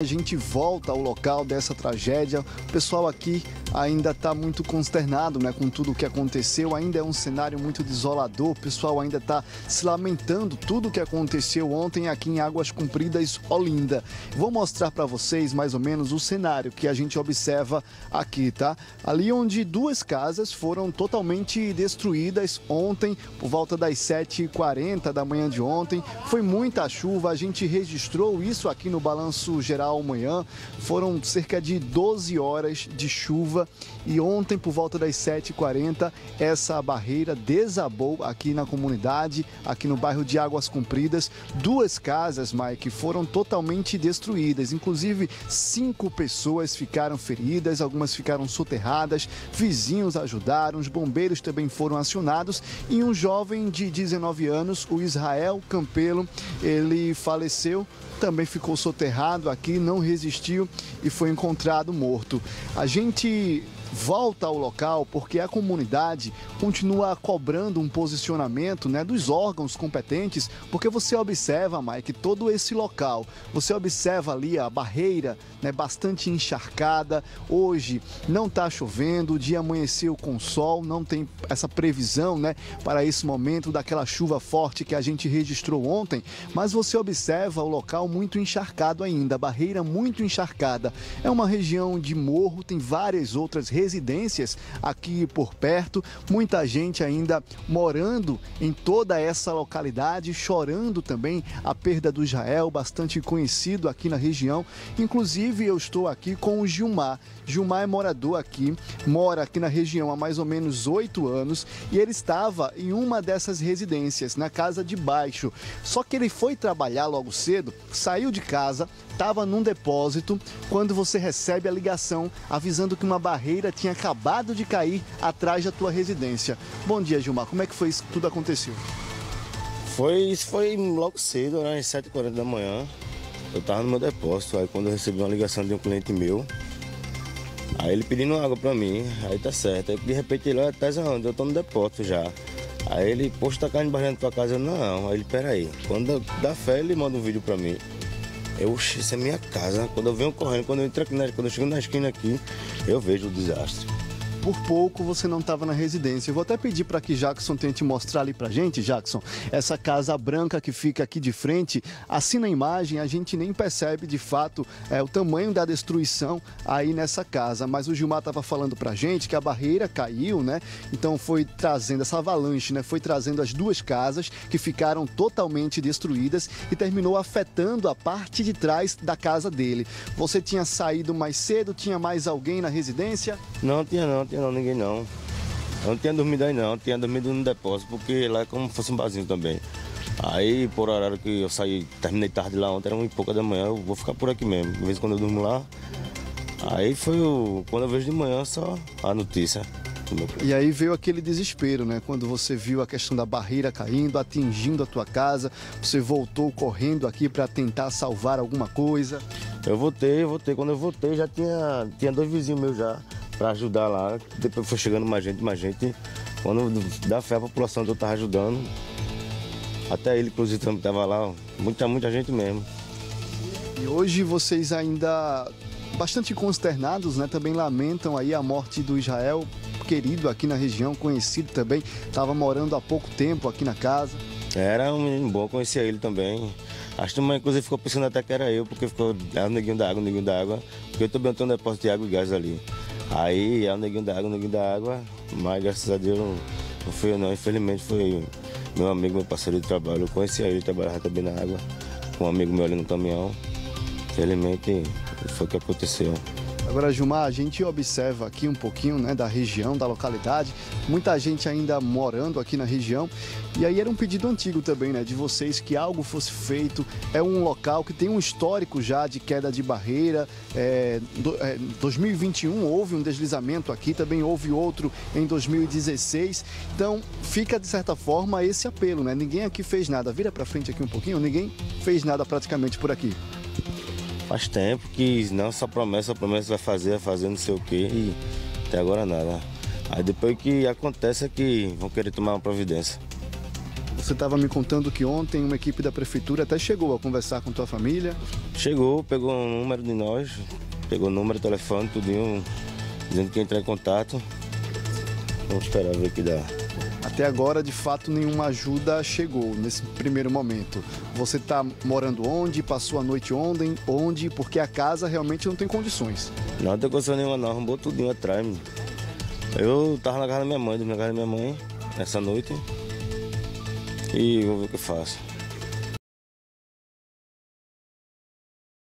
A gente volta ao local dessa tragédia. O pessoal aqui ainda está muito consternado né, com tudo o que aconteceu. Ainda é um cenário muito desolador. O pessoal ainda está se lamentando tudo o que aconteceu ontem aqui em Águas Compridas, Olinda. Vou mostrar para vocês mais ou menos o cenário que a gente observa aqui, tá? Ali onde duas casas foram totalmente destruídas ontem, por volta das 7h40 da manhã de ontem. Foi muita chuva, a gente registrou isso aqui no balanço geral amanhã. Foram cerca de 12 horas de chuva e ontem, por volta das 7h40, essa barreira desabou aqui na comunidade, aqui no bairro de Águas Compridas. Duas casas, Mike, foram totalmente destruídas. Inclusive, cinco pessoas ficaram feridas, algumas ficaram soterradas. Vizinhos ajudaram, os bombeiros também foram acionados e um jovem de 19 anos, o Israel Campelo, ele faleceu também ficou soterrado aqui, não resistiu e foi encontrado morto. A gente volta ao local porque a comunidade continua cobrando um posicionamento né, dos órgãos competentes, porque você observa, Mike, todo esse local, você observa ali a barreira né, bastante encharcada, hoje não está chovendo, o dia amanheceu com sol, não tem essa previsão né, para esse momento daquela chuva forte que a gente registrou ontem, mas você observa o local muito encharcado ainda, a barreira muito encharcada. É uma região de morro, tem várias outras residências aqui por perto, muita gente ainda morando em toda essa localidade, chorando também a perda do Israel, bastante conhecido aqui na região. Inclusive, eu estou aqui com o Gilmar. Gilmar é morador aqui, mora aqui na região há mais ou menos oito anos e ele estava em uma dessas residências, na casa de baixo. Só que ele foi trabalhar logo cedo, saiu de casa, estava num depósito quando você recebe a ligação avisando que uma barreira tinha acabado de cair atrás da tua residência. Bom dia, Gilmar. Como é que foi isso que tudo aconteceu? Foi, isso foi logo cedo, né, às 7h40 da manhã. Eu estava no meu depósito, aí quando eu recebi uma ligação de um cliente meu, aí ele pedindo água para mim, aí tá certo. Aí de repente ele, olha, tá onde? Eu tô no depósito já. Aí ele, poxa, tá caindo barreira na tua casa? Eu, não. Aí ele, peraí. Quando dá fé, ele manda um vídeo para mim. Eu, isso é minha casa. Quando eu venho correndo, quando eu entro aqui, quando eu chego na esquina aqui, eu vejo o desastre por pouco você não estava na residência. Eu vou até pedir para que Jackson tente mostrar ali para gente, Jackson, essa casa branca que fica aqui de frente. Assim na imagem a gente nem percebe de fato é, o tamanho da destruição aí nessa casa. Mas o Gilmar estava falando para gente que a barreira caiu, né? Então foi trazendo essa avalanche, né? Foi trazendo as duas casas que ficaram totalmente destruídas e terminou afetando a parte de trás da casa dele. Você tinha saído mais cedo? Tinha mais alguém na residência? Não, tinha não tinha não, ninguém não. Eu não tinha dormido aí não, eu tinha dormido no depósito, porque lá é como se fosse um barzinho também. Aí, por horário que eu saí, terminei tarde lá ontem, era uma e pouca da manhã, eu vou ficar por aqui mesmo. De vez em quando eu durmo lá. Aí foi o. Quando eu vejo de manhã só a notícia. E aí veio aquele desespero, né? Quando você viu a questão da barreira caindo, atingindo a tua casa, você voltou correndo aqui para tentar salvar alguma coisa. Eu voltei, eu voltei. Quando eu voltei já tinha, tinha dois vizinhos meus já para ajudar lá. Depois foi chegando mais gente, mais gente. Quando dá fé a população eu estava ajudando. Até ele, inclusive, também estava lá. Muita, muita gente mesmo. E hoje vocês ainda bastante consternados, né? Também lamentam aí a morte do Israel, querido aqui na região, conhecido também. Estava morando há pouco tempo aqui na casa. Era um menino bom, conhecia ele também. Acho que a mãe, inclusive, ficou pensando até que era eu, porque ficou ah, o neguinho da água, o neguinho da água. Porque eu também tenho um depósito de água e gás ali. Aí é o neguinho da água, o neguinho da água, mas graças a Deus não, fui eu não. Infelizmente foi meu amigo, meu parceiro de trabalho. Eu conhecia ele, trabalhava também na água, com um amigo meu ali no caminhão. Infelizmente foi o que aconteceu. Agora, Gilmar, a gente observa aqui um pouquinho né, da região, da localidade, muita gente ainda morando aqui na região. E aí era um pedido antigo também, né, de vocês que algo fosse feito. É um local que tem um histórico já de queda de barreira. É, do, é, 2021 houve um deslizamento aqui, também houve outro em 2016. Então fica de certa forma esse apelo, né? Ninguém aqui fez nada. Vira para frente aqui um pouquinho. Ninguém fez nada praticamente por aqui. Faz tempo que não só promessa, promessa vai fazer, vai fazer não sei o quê e até agora nada. Aí depois que acontece é que vão querer tomar uma providência. Você estava me contando que ontem uma equipe da prefeitura até chegou a conversar com tua família. Chegou, pegou um número de nós, pegou o número, telefone, tudinho, dizendo que ia entrar em contato. Vamos esperar ver o que dá. Até agora, de fato, nenhuma ajuda chegou nesse primeiro momento. Você está morando onde? Passou a noite onde? Onde? Porque a casa realmente não tem condições. Não tem condição nenhuma não, arrumou tudinho atrás. Eu tava na casa da minha mãe, na casa da minha mãe, essa noite. E vou ver o que eu faço.